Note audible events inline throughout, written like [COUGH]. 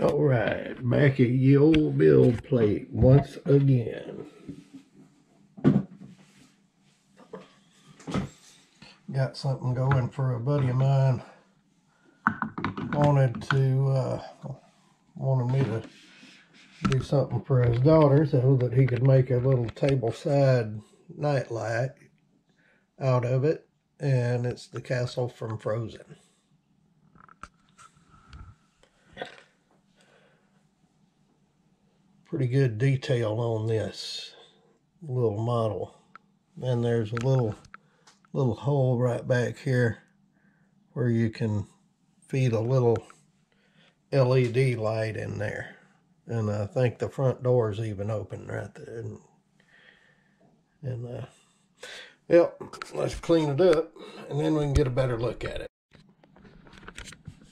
All right, back at ye old build plate once again. Got something going for a buddy of mine. Wanted to, uh, wanted me to do something for his daughter so that he could make a little table side night light out of it. And it's the castle from Frozen. Pretty good detail on this little model. And there's a little little hole right back here where you can feed a little LED light in there. And I think the front door is even open right there. And, and uh, yep, let's clean it up and then we can get a better look at it.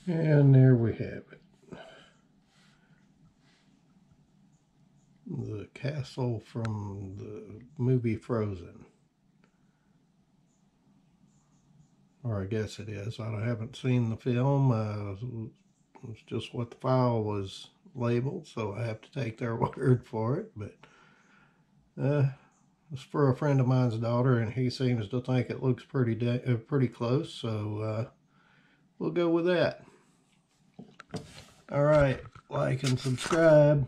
And there we have it. The castle from the movie Frozen. Or I guess it is. I haven't seen the film. Uh, it's just what the file was labeled, so I have to take their [LAUGHS] word for it. But uh, it's for a friend of mine's daughter, and he seems to think it looks pretty uh, pretty close, so uh, we'll go with that. All right, like and subscribe.